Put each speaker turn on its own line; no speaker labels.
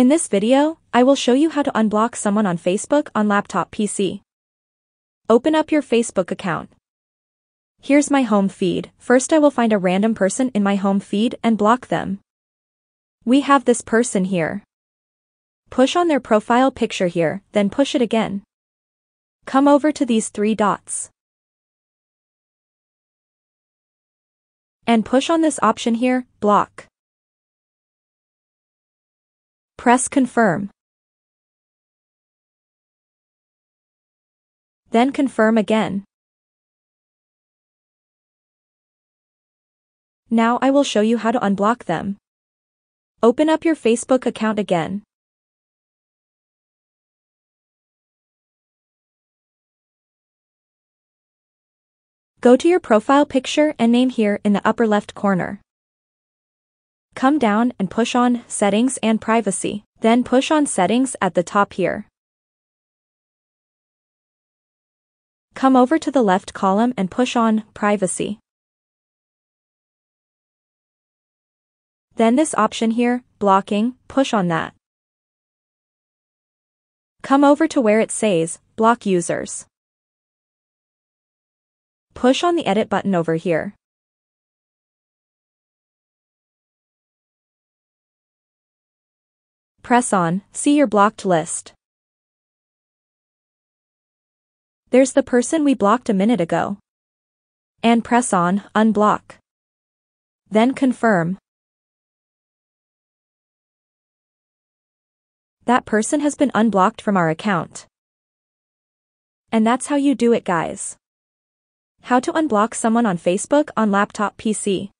In this video, I will show you how to unblock someone on Facebook on laptop PC. Open up your Facebook account. Here's my home feed. First I will find a random person in my home feed and block them. We have this person here. Push on their profile picture here, then push it again. Come over to these three dots. And push on this option here, block. Press confirm. Then confirm again. Now I will show you how to unblock them. Open up your Facebook account again. Go to your profile picture and name here in the upper left corner. Come down and push on Settings and Privacy, then push on Settings at the top here. Come over to the left column and push on Privacy. Then this option here, Blocking, push on that. Come over to where it says, Block Users. Push on the Edit button over here. Press on, see your blocked list. There's the person we blocked a minute ago. And press on, unblock. Then confirm. That person has been unblocked from our account. And that's how you do it guys. How to unblock someone on Facebook on laptop PC.